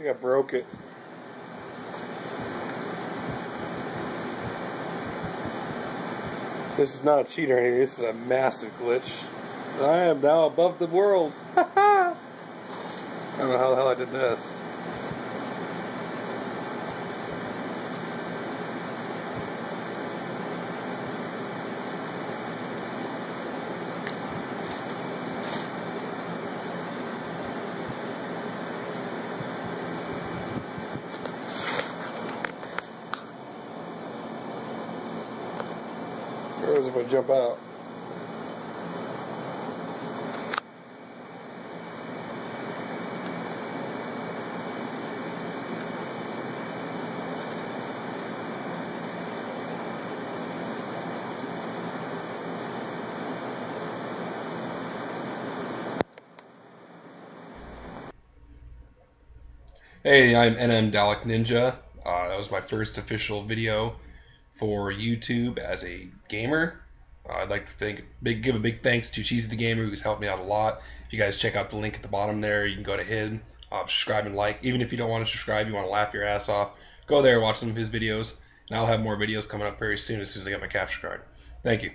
think I broke it. This is not a cheat or anything. This is a massive glitch. I am now above the world. I don't know how the hell I did this. Where is it if I jump out? Hey, I'm NM Dalek Ninja. Uh, that was my first official video for YouTube as a gamer. Uh, I'd like to thank, big, give a big thanks to Cheesy the Gamer who's helped me out a lot. If you guys check out the link at the bottom there, you can go to him, uh, subscribe and like. Even if you don't want to subscribe, you want to laugh your ass off, go there watch some of his videos. And I'll have more videos coming up very soon as soon as I get my capture card. Thank you.